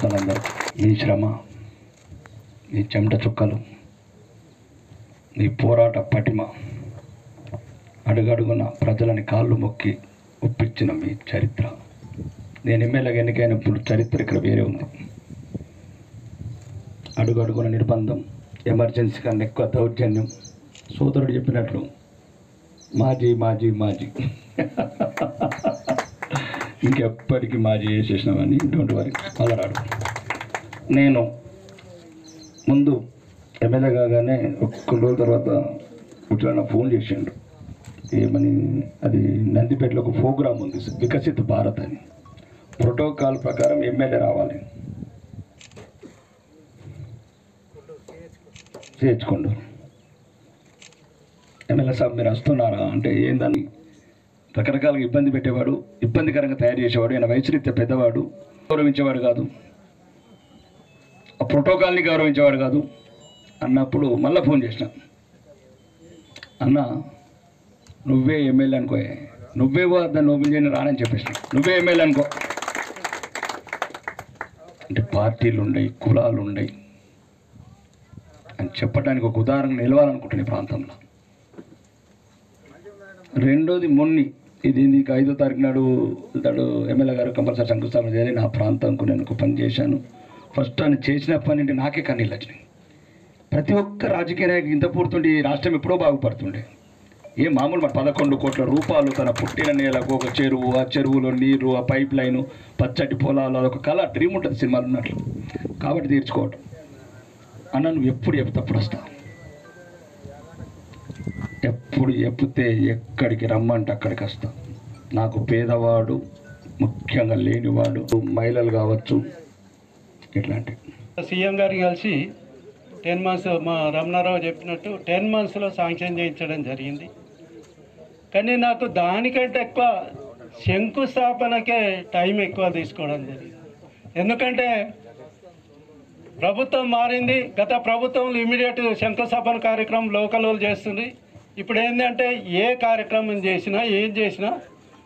కార్యకర్తలందరూ నీ శ్రమ నీ చెమట చుక్కలు నీ పోరాట పటిమ అడుగడుగున ప్రజలని కాళ్ళు మొక్కి ఒప్పించిన మీ చరిత్ర. నేను ఎమ్మెల్యేగా ఎన్నికైనప్పుడు చరిత్ర ఇక్కడ వేరే ఉంది. అడుగడుగున నిర్బంధం ఎమర్జెన్సీ కన్నా ఎక్కువ దౌర్జన్యం. సోదరుడు చెప్పినట్లు మాజీ మాజీ మాజీ. ఇంకెప్పటికీ మాజీ చేసేసినామని డోంట్ వరీ అలరాడు నేను ముందు ఎమ్మెల్యే కాగానే ఒక్క రోజుల తర్వాత ఇట్లా ఫోన్ చేసిండు. ఏమని అది నందిపేటలో ఒక ప్రోగ్రామ్ ఉంది వికసిత్ భారత్ అని. ప్రోటోకాల్ ప్రకారం ఎమ్మెల్యే రావాలి. చేర్చుకోండు. ఎమ్మెల్యే సాబ్ మీరు వస్తున్నారా? అంటే ఏందని రకరకాలుగా ఇబ్బంది పెట్టేవాడు ఇబ్బందికరంగా తయారు చేసేవాడు ఆయన వైచరిత్య పెద్దవాడు గౌరవించేవాడు కాదు. ఆ ప్రోటోకాల్ని గౌరవించేవాడు కాదు. అన్నప్పుడు మళ్ళీ ఫోన్ చేసిన. అన్న నువ్వే ఎమ్మెల్యే అనుకో నువ్వే దాన్ని ఓపెన్ చేయని రానని చెప్పేసిన. నువ్వే ఎమ్మెల్యే అనుకో. అంటే పార్టీలు ఉన్నాయి కులాలు ఉన్నాయి అని చెప్పడానికి ఒక ఉదాహరణ నిలవాలనుకుంటున్నాను ఈ ప్రాంతంలో. రెండోది మొన్ని. ఇది నీకు ఐదో తారీఖు నాడు వెళ్తాడు ఎమ్మెల్యే గారు కంపల్సరీ శంకుస్థాపన చేయాలి. నా ప్రాంతంకు నేను ఒక పని చేశాను. ఫస్ట్ ఆయన చేసిన పని అంటే నాకే కన్నీళ్ళు వచ్చినాయి. ప్రతి ఒక్క రాజకీయ నాయకుడు ఇంత పూర్తుంటే ఈ రాష్ట్రం ఎప్పుడో బాగుపడుతుండే. ఏ మామూలు మన పదకొండు కోట్ల రూపాయలు తన పుట్టిన నేలకు ఒక చెరువు ఆ చెరువులో నీరు ఆ పైప్ లైన్ పచ్చటి పొలాలు అదొక కళ డ్రీమ్ ఉంటుంది సినిమాలు ఉన్నట్లు. కాబట్టి తీర్చుకోవటం. అన్న నువ్వు ఎప్పుడు చెప్తప్పుడు వస్తావు? ఎప్పుడు ఎప్పితే ఎక్కడికి రమ్మంటే అక్కడికి వస్తా. నాకు పేదవాడు ముఖ్యంగా లేనివాడు మహిళలు కావచ్చు ఇట్లాంటివి సీఎం గారికి కలిసి టెన్ మంత్స్ మా రమణారావు చెప్పినట్టు టెన్ మంత్స్లో శాంక్షన్ చేయించడం జరిగింది. కానీ నాకు దానికంటే ఎక్కువ శంకుస్థాపనకే టైం ఎక్కువ తీసుకోవడం జరిగింది. ఎందుకంటే ప్రభుత్వం మారింది గత ప్రభుత్వంలో ఇమీడియట్ శంకుస్థాపన కార్యక్రమం లోకల్ వాళ్ళు చేస్తుంది. ఇప్పుడు ఏంటంటే ఏ కార్యక్రమం చేసినా ఏం చేసినా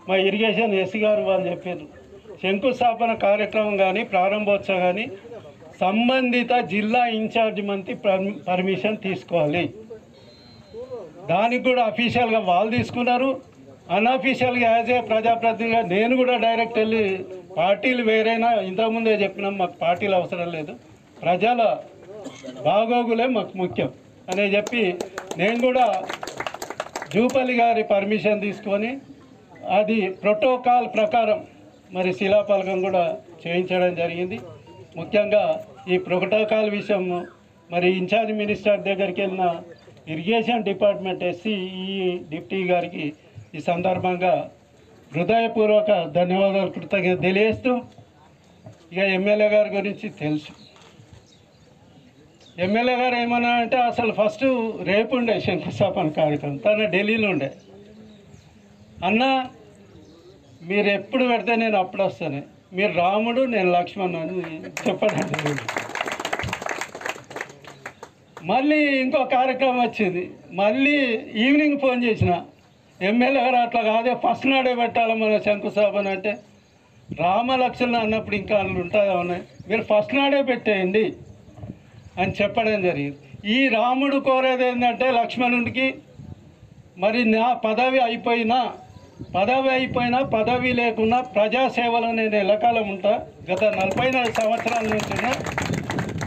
మా ఇరిగేషన్ ఎస్సీ గారు వాళ్ళు చెప్పారు. శంకుస్థాపన కార్యక్రమం కానీ ప్రారంభోత్సవం కానీ సంబంధిత జిల్లా ఇన్ఛార్జ్ మంత్రి పర్మిషన్ తీసుకోవాలి. దానికి కూడా అఫీషియల్గా వాళ్ళు తీసుకున్నారు. అన్అఫీషియల్గా యాజ్ ఏ ప్రజాప్రతినిధిగా నేను కూడా డైరెక్ట్ వెళ్ళి పార్టీలు వేరైనా ఇంతకుముందే చెప్పినాం మాకు పార్టీలు అవసరం లేదు. ప్రజల బాగోగులే మాకు ముఖ్యం. అని చెప్పి నేను కూడా జూపల్లి గారి పర్మిషన్ తీసుకొని అది ప్రోటోకాల్ ప్రకారం మరి శిలాఫలకం కూడా చేయించడం జరిగింది. ముఖ్యంగా ఈ ప్రోటోకాల్ విషయం మరి ఇన్ఛార్జ్ మినిస్టర్ దగ్గరికి వెళ్ళిన ఇరిగేషన్ డిపార్ట్మెంట్ ఎస్సీ ఈ డిప్టీ గారికి ఈ సందర్భంగా హృదయపూర్వక ధన్యవాదాలు కృతజ్ఞత తెలియజేస్తూ ఇక ఎమ్మెల్యే గారి గురించి తెలుసు. ఎమ్మెల్యే గారు ఏమన్నా అంటే అసలు ఫస్ట్ రేపు ఉండే శంకుస్థాపన కార్యక్రమం తన ఢిల్లీలో ఉండే. అన్న మీరు ఎప్పుడు పెడితే నేను అప్పుడు వస్తాను. మీరు రాముడు నేను లక్ష్మణ్ అని చెప్పడండి మళ్ళీ ఇంకో కార్యక్రమం వచ్చింది. మళ్ళీ ఈవినింగ్ ఫోన్ చేసిన. ఎమ్మెల్యే గారు అట్లా కాదే ఫస్ట్ నాడే పెట్టాలి మన శంకుస్థాపన అంటే. రామలక్ష్మణ్ అన్నప్పుడు ఇంకా అందులో ఉంటుందా ఉన్నాయి? మీరు ఫస్ట్ నాడే పెట్టేయండి. అని చెప్పడం జరిగింది. ఈ రాముడు కోరేది ఏంటంటే లక్ష్మణుడికి మరి నా పదవి అయిపోయినా పదవి అయిపోయినా పదవి లేకున్నా ప్రజాసేవలో నేను ఎల్లకాలం ఉంటా. గత నలభై నాలుగు సంవత్సరాల నుంచి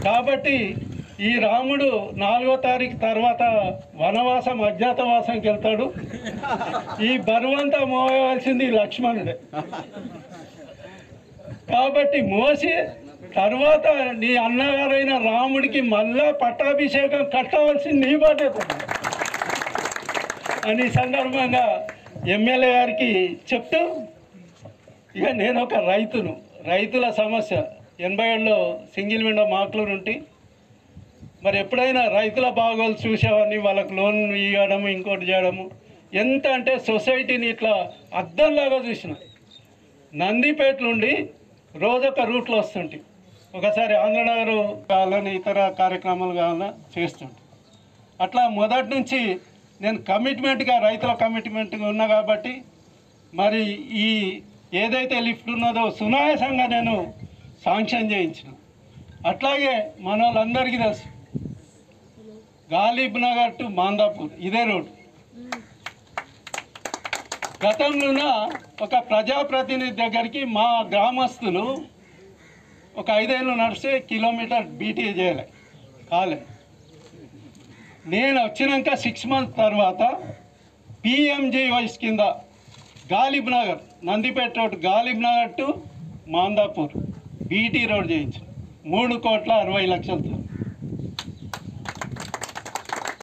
కాబట్టి ఈ రాముడు నాలుగో తారీఖు తర్వాత వనవాసం అజ్ఞాతవాసంకి వెళ్తాడు. ఈ బరువంతా మోయవలసింది లక్ష్మణుడే. కాబట్టి మోసి తర్వాత నీ అన్నగారైన రాముడికి మళ్ళా పట్టాభిషేకం కట్టవలసింది నీ బాధ్యత అని ఈ సందర్భంగా ఎమ్మెల్యే గారికి చెప్తూ ఇక నేను ఒక రైతును రైతుల సమస్య. ఎనభై ఏడులో సింగిల్ విండో మాటలు ఉంటే మరి ఎప్పుడైనా రైతుల బాగోలు చూసేవాడిని వాళ్ళకు లోన్ ఇవ్వడము ఇంకోటి చేయడము. ఎంత అంటే సొసైటీని ఇట్లా అద్దంలాగా చూసిన. నందిపేట నుండి రోజొక రూట్లో వస్తుంటే ఒకసారి ఆంధ్రనగర్ కావాలని ఇతర కార్యక్రమాలు కావాలన్నా చేస్తుంటే అట్లా మొదటి నుంచి నేను కమిట్మెంట్గా రైతుల కమిట్మెంట్గా ఉన్నా కాబట్టి మరి ఈ ఏదైతే లిఫ్ట్ ఉన్నదో సునాయాసంగా నేను శాంక్షన్ చేయించిన. అట్లాగే మన వాళ్ళందరికీ తెలుసు. గాలిబ్ నగర్ టు మాందాపూర్ ఇదే రోడ్డు. గతంలోన ఒక ప్రజాప్రతినిధి దగ్గరికి మా గ్రామస్తులు ఒక ఐదేళ్ళు నడిస్తే కిలోమీటర్ బీటీ చేయలే కాలే. నేను వచ్చినాక సిక్స్ మంత్స్ తర్వాత పిఎంజీ వైస్ కింద Galib Nagar Nandipet road Galib Nagar to Mandapur BT road చేయించు మూడు కోట్ల అరవై లక్షలతో.